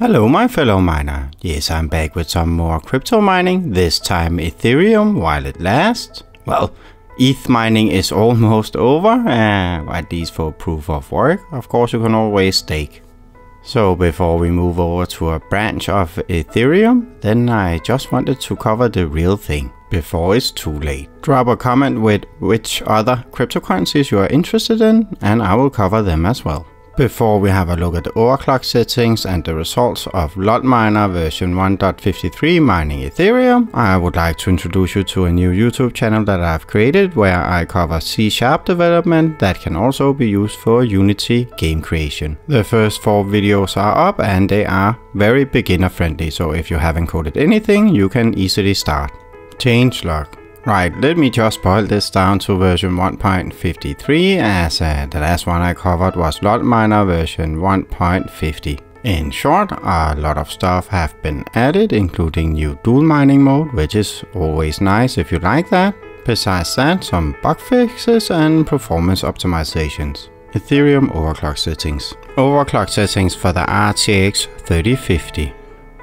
Hello my fellow miner, yes I'm back with some more crypto mining, this time Ethereum while it lasts. Well, ETH mining is almost over, uh, at least for proof of work, of course you can always stake. So before we move over to a branch of Ethereum, then I just wanted to cover the real thing before it's too late. Drop a comment with which other cryptocurrencies you are interested in and I will cover them as well. Before we have a look at the overclock settings and the results of LolMiner version 1.53 mining Ethereum, I would like to introduce you to a new YouTube channel that I've created where I cover C-sharp development that can also be used for Unity game creation. The first four videos are up and they are very beginner friendly, so if you haven't coded anything, you can easily start. Changelog Right, let me just boil this down to version 1.53 as uh, the last one I covered was LolMiner version 1.50. In short, a lot of stuff have been added including new dual mining mode which is always nice if you like that. Besides that, some bug fixes and performance optimizations. Ethereum overclock settings. Overclock settings for the RTX 3050.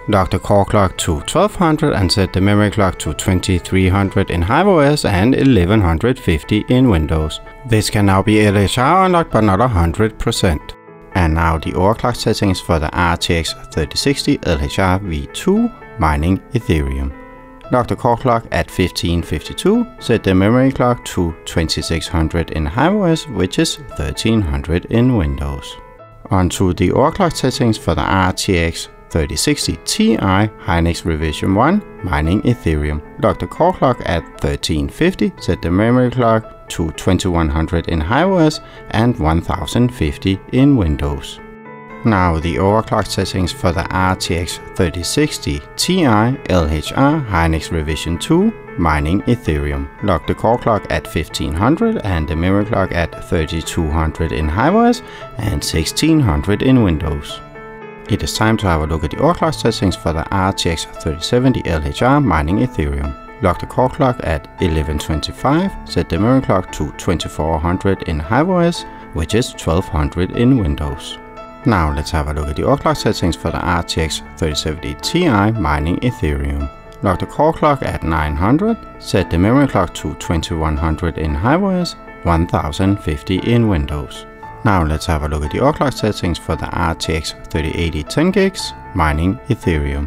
The core clock to 1200 and set the memory clock to 2300 in HiveOS and 1150 in Windows. This can now be LHR unlocked but not 100%. And now the overclock settings for the RTX 3060 LHR V2 mining Ethereum. Lock the core clock at 1552, set the memory clock to 2600 in HiveOS which is 1300 in Windows. Onto the overclock settings for the RTX 3060 Ti Hynix Revision 1 mining Ethereum. Lock the core clock at 1350, set the memory clock to 2100 in HiveOS and 1050 in Windows. Now the overclock settings for the RTX 3060 Ti LHR Hynix Revision 2 mining Ethereum. Lock the core clock at 1500 and the memory clock at 3200 in HiveOS and 1600 in Windows. It is time to have a look at the overclock settings for the RTX 3070 LHR mining Ethereum. Lock the core clock at 1125, set the memory clock to 2400 in HiveOS, which is 1200 in Windows. Now let's have a look at the overclock settings for the RTX 3070 Ti mining Ethereum. Lock the core clock at 900, set the memory clock to 2100 in HiveOS, 1050 in Windows. Now let's er have a look at the overclock settings for the RTX 3080 10GB mining Ethereum.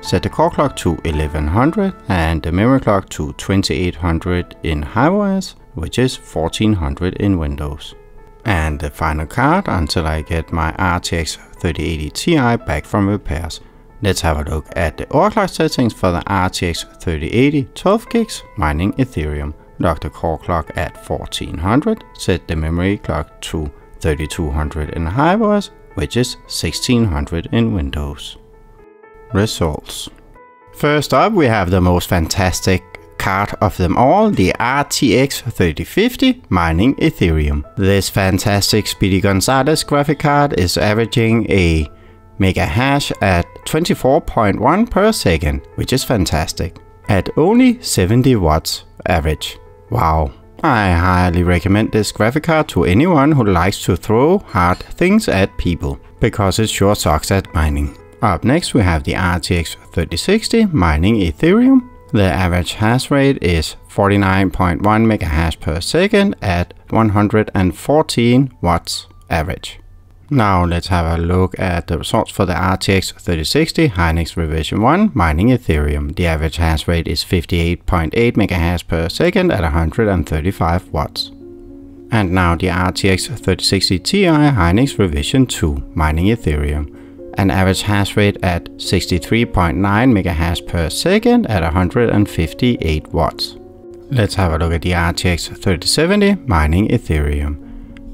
Set the core clock to 1100 and the memory clock to 2800 in HiveOS, which is 1400 in Windows. And the final card until I get my RTX 3080 Ti back from repairs. Let's have a look at the overclock settings for the RTX 3080 12GB mining Ethereum. Lock the core clock at 1400, set the memory clock to 3200 in HiveOS, which is 1600 in Windows. Results. First up we have the most fantastic card of them all, the RTX 3050 mining Ethereum. This fantastic Speedy Gonzales graphic card is averaging a mega hash at 24.1 per second, which is fantastic, at only 70 watts average. Wow. I highly recommend this graphic card to anyone who likes to throw hard things at people, because it sure sucks at mining. Up next we have the RTX 3060 mining Ethereum. The average hash rate is 49.1 MHz per second at 114 watts average. Now let's have a look at the results for the RTX 3060 Hynix Revision 1 mining Ethereum. The average hash rate is 58.8 MHz per second at 135 watts. And now the RTX 3060 Ti Hynix Revision 2 mining Ethereum. An average hash rate at 63.9 MHz per second at 158 watts. Let's have a look at the RTX 3070 mining Ethereum.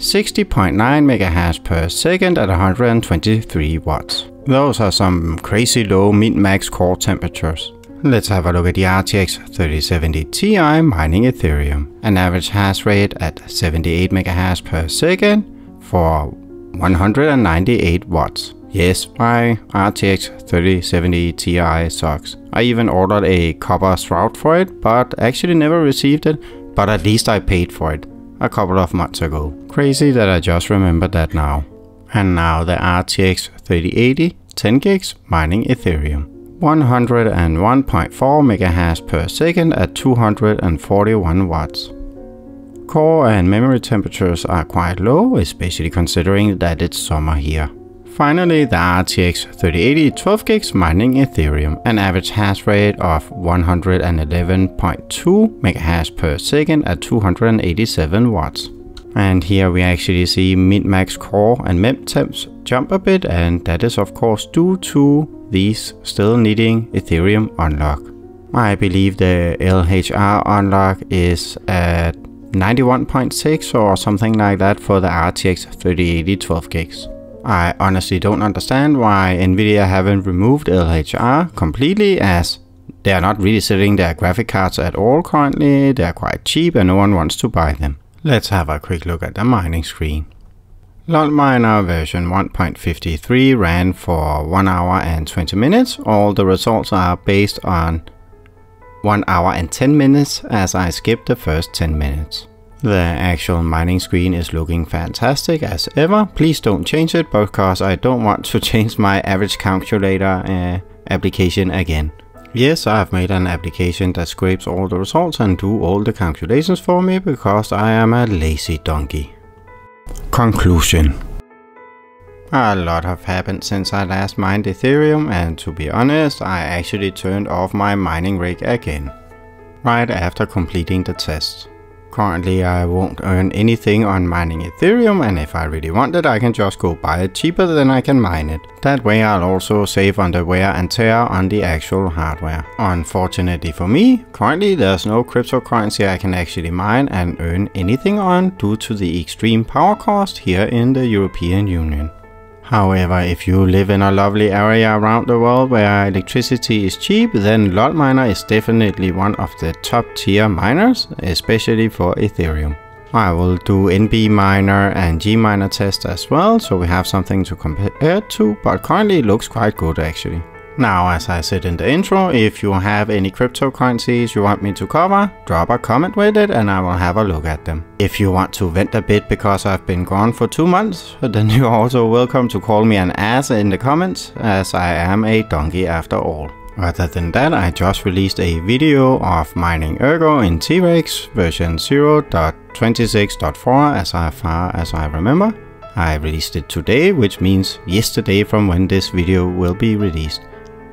60.9 MHz per second at 123 watts. Those are some crazy low min-max core temperatures. Let's have a look at the RTX 3070 Ti mining Ethereum. An average hash rate at 78 MHz per second for 198 watts. Yes, my RTX 3070 Ti sucks. I even ordered a copper shroud for it, but actually never received it, but at least I paid for it a couple of months ago. Crazy that I just remembered that now. And now the RTX 3080 10 gigs mining Ethereum. 101.4 MHz per second at 241 watts. Core and memory temperatures are quite low, especially considering that it's summer here. Finally, the RTX 3080 12 gigs mining Ethereum, an average hash rate of 111.2 MHz per second at 287 watts. And here we actually see min-max core and mem temps jump a bit and that is of course due to these still needing Ethereum unlock. I believe the LHR unlock is at 91.6 or something like that for the RTX 3080 12 gigs. I honestly don't understand why Nvidia haven't removed LHR completely as they are not really selling their graphic cards at all currently, they are quite cheap and no one wants to buy them. Let's have a quick look at the mining screen. LolMiner version 1.53 ran for 1 hour and 20 minutes. All the results are based on 1 hour and 10 minutes as I skipped the first 10 minutes. The actual mining screen is looking fantastic as ever. Please don't change it because I don't want to change my average calculator uh, application again. Yes, I've made an application that scrapes all the results and do all the calculations for me because I am a lazy donkey. Conclusion a lot have happened since I last mined Ethereum and to be honest, I actually turned off my mining rig again, right after completing the test. Currently I won't earn anything on mining Ethereum and if I really want it I can just go buy it cheaper than I can mine it. That way I'll also save on the wear and tear on the actual hardware. Unfortunately for me, currently there's no cryptocurrency I can actually mine and earn anything on due to the extreme power cost here in the European Union. However, if you live in a lovely area around the world where electricity is cheap, then LolMiner is definitely one of the top tier miners, especially for Ethereum. I will do NBMiner and GMiner test as well, so we have something to compare to, but currently it looks quite good actually. Now, as I said in the intro, if you have any cryptocurrencies you want me to cover, drop a comment with it and I will have a look at them. If you want to vent a bit because I've been gone for two months, then you're also welcome to call me an ass in the comments, as I am a donkey after all. Other than that, I just released a video of mining Ergo in T-Rex version 0.26.4 as far as I remember. I released it today, which means yesterday from when this video will be released.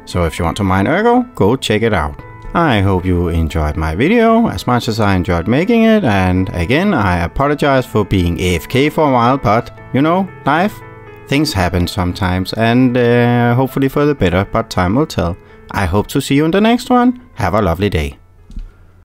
So if you want to mine Ergo, go check it out. I hope you enjoyed my video as much as I enjoyed making it and again I apologize for being AFK for a while but you know, life, things happen sometimes and uh, hopefully for the better but time will tell. I hope to see you in the next one. Have a lovely day.